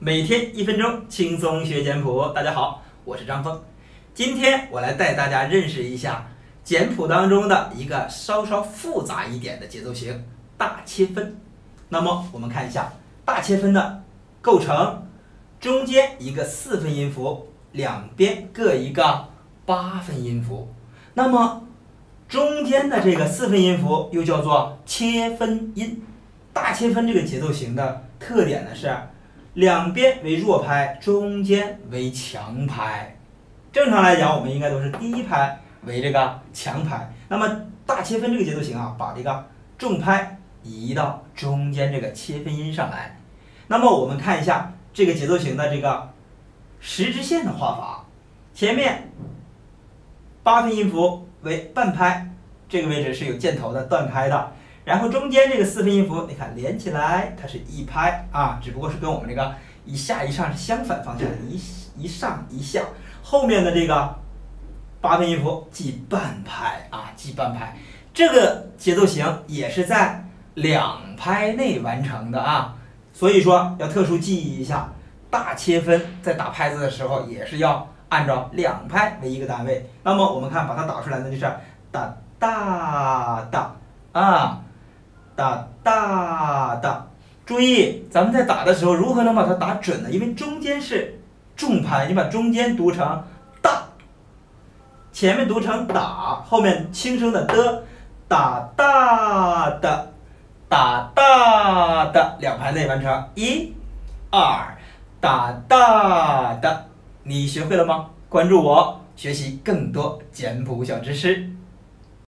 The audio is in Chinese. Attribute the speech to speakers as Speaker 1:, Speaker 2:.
Speaker 1: 每天一分钟轻松学简谱。大家好，我是张峰。今天我来带大家认识一下简谱当中的一个稍稍复杂一点的节奏型——大切分。那么我们看一下大切分的构成：中间一个四分音符，两边各一个八分音符。那么中间的这个四分音符又叫做切分音。大切分这个节奏型的特点呢是，两边为弱拍，中间为强拍。正常来讲，我们应该都是第一拍为这个强拍。那么大切分这个节奏型啊，把这个重拍移到中间这个切分音上来。那么我们看一下这个节奏型的这个十支线的画法，前面八分音符为半拍，这个位置是有箭头的断开的。然后中间这个四分音符，你看连起来，它是一拍啊，只不过是跟我们这个一下一上是相反方向的，一一上一下。后面的这个八分音符记半拍啊，记半拍。这个节奏型也是在两拍内完成的啊，所以说要特殊记忆一下，大切分在打拍子的时候也是要按照两拍为一个单位。那么我们看把它打出来呢，就是哒哒哒啊。哒哒哒，注意，咱们在打的时候如何能把它打准呢？因为中间是重拍，你把中间读成大，前面读成打，后面轻声的的，哒哒的，哒哒的，两拍内完成，一、二，哒哒的，你学会了吗？关注我，学习更多简谱小知识。